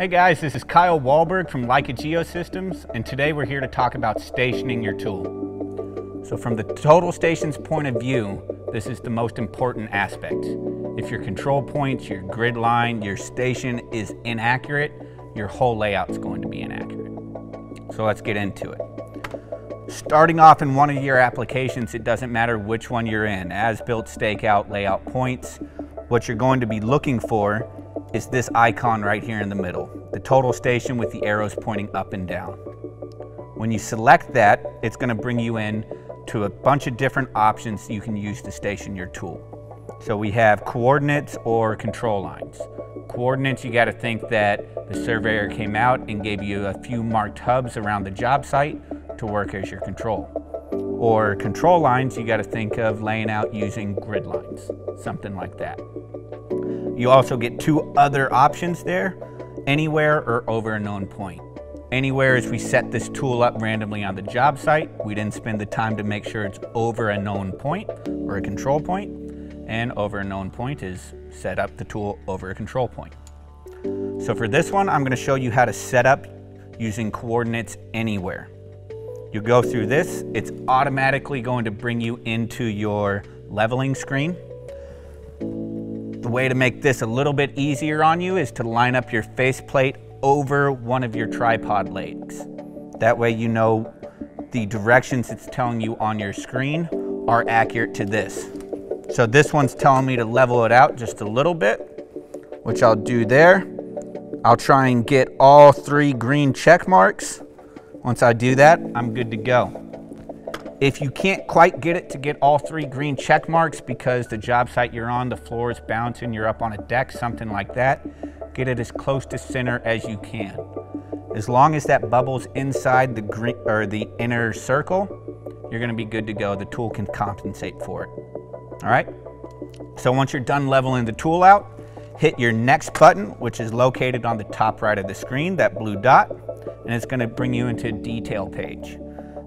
Hey guys, this is Kyle Wahlberg from Leica Geosystems, and today we're here to talk about stationing your tool. So from the total station's point of view, this is the most important aspect. If your control points, your grid line, your station is inaccurate, your whole layout is going to be inaccurate. So let's get into it. Starting off in one of your applications, it doesn't matter which one you're in, as-built, stakeout, layout points, what you're going to be looking for is this icon right here in the middle, the total station with the arrows pointing up and down. When you select that, it's gonna bring you in to a bunch of different options you can use to station your tool. So we have coordinates or control lines. Coordinates, you gotta think that the surveyor came out and gave you a few marked hubs around the job site to work as your control. Or control lines, you gotta think of laying out using grid lines, something like that. You also get two other options there, anywhere or over a known point. Anywhere is we set this tool up randomly on the job site. We didn't spend the time to make sure it's over a known point or a control point. And over a known point is set up the tool over a control point. So for this one, I'm gonna show you how to set up using coordinates anywhere. You go through this, it's automatically going to bring you into your leveling screen. The way to make this a little bit easier on you is to line up your faceplate over one of your tripod legs. That way you know the directions it's telling you on your screen are accurate to this. So this one's telling me to level it out just a little bit, which I'll do there. I'll try and get all three green check marks once I do that, I'm good to go. If you can't quite get it to get all three green check marks because the job site you're on, the floor is bouncing, you're up on a deck, something like that, get it as close to center as you can. As long as that bubble's inside the green or the inner circle, you're gonna be good to go. The tool can compensate for it. All right? So once you're done leveling the tool out, hit your next button, which is located on the top right of the screen, that blue dot, and it's gonna bring you into a detail page.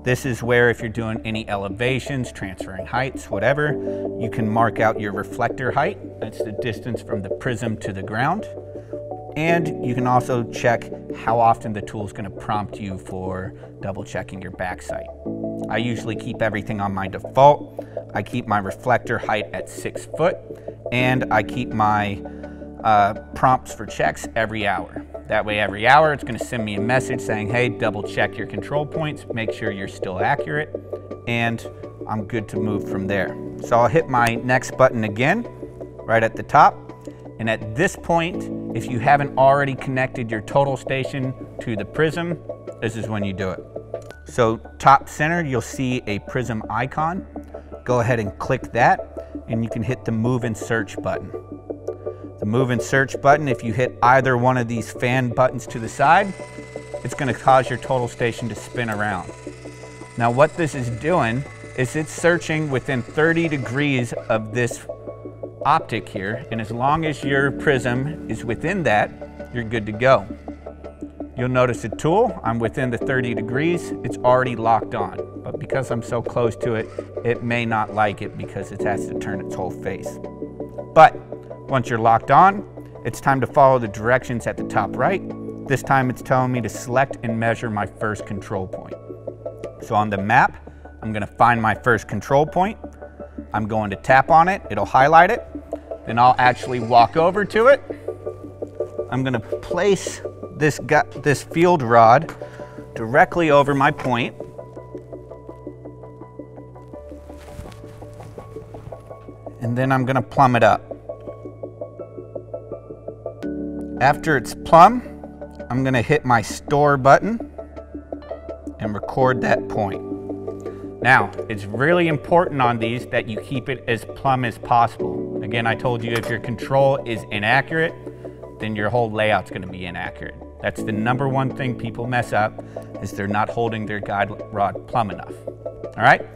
This is where if you're doing any elevations, transferring heights, whatever, you can mark out your reflector height. That's the distance from the prism to the ground. And you can also check how often the tool is going to prompt you for double checking your backsight. I usually keep everything on my default. I keep my reflector height at six foot and I keep my uh, prompts for checks every hour. That way every hour it's gonna send me a message saying, hey, double check your control points, make sure you're still accurate, and I'm good to move from there. So I'll hit my next button again, right at the top. And at this point, if you haven't already connected your total station to the prism, this is when you do it. So top center, you'll see a prism icon. Go ahead and click that, and you can hit the move and search button. The move and search button, if you hit either one of these fan buttons to the side, it's gonna cause your total station to spin around. Now what this is doing is it's searching within 30 degrees of this optic here, and as long as your prism is within that, you're good to go. You'll notice the tool, I'm within the 30 degrees, it's already locked on. But because I'm so close to it, it may not like it because it has to turn its whole face. But once you're locked on, it's time to follow the directions at the top right. This time it's telling me to select and measure my first control point. So on the map, I'm gonna find my first control point. I'm going to tap on it, it'll highlight it. Then I'll actually walk over to it. I'm gonna place this, this field rod directly over my point. And then I'm gonna plumb it up. After it's plumb, I'm gonna hit my store button and record that point. Now, it's really important on these that you keep it as plumb as possible. Again, I told you if your control is inaccurate, then your whole layout's gonna be inaccurate. That's the number one thing people mess up, is they're not holding their guide rod plumb enough. All right?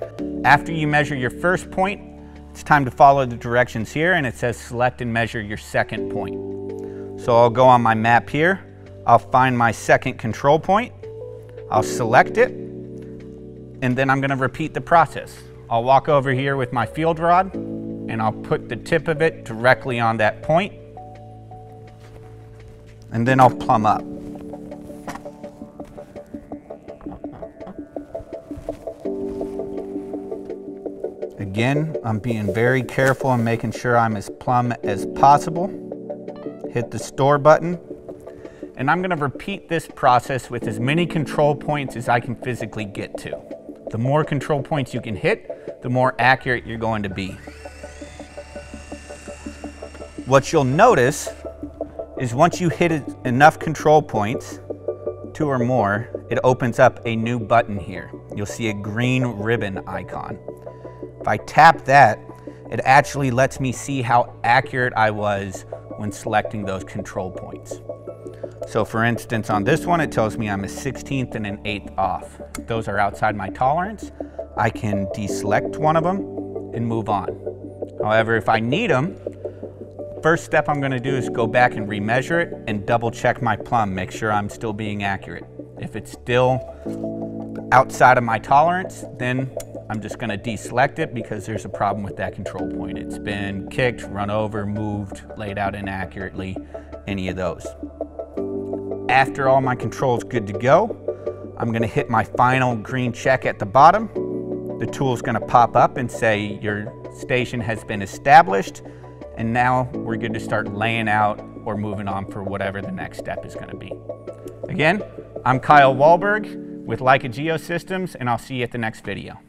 After you measure your first point, it's time to follow the directions here, and it says select and measure your second point. So I'll go on my map here. I'll find my second control point. I'll select it. And then I'm gonna repeat the process. I'll walk over here with my field rod and I'll put the tip of it directly on that point. and then I'll plumb up. Again, I'm being very careful and making sure I'm as plumb as possible. Hit the store button. And I'm gonna repeat this process with as many control points as I can physically get to. The more control points you can hit, the more accurate you're going to be. What you'll notice is once you hit enough control points, two or more, it opens up a new button here. You'll see a green ribbon icon. If I tap that, it actually lets me see how accurate I was when selecting those control points. So for instance, on this one, it tells me I'm a 16th and an eighth off. Those are outside my tolerance. I can deselect one of them and move on. However, if I need them, first step I'm gonna do is go back and remeasure it and double check my plumb, make sure I'm still being accurate. If it's still outside of my tolerance, then I'm just gonna deselect it because there's a problem with that control point. It's been kicked, run over, moved, laid out inaccurately, any of those. After all my controls good to go, I'm gonna hit my final green check at the bottom. The tool's gonna pop up and say your station has been established and now we're good to start laying out or moving on for whatever the next step is gonna be. Again, I'm Kyle Wahlberg with Leica Geosystems and I'll see you at the next video.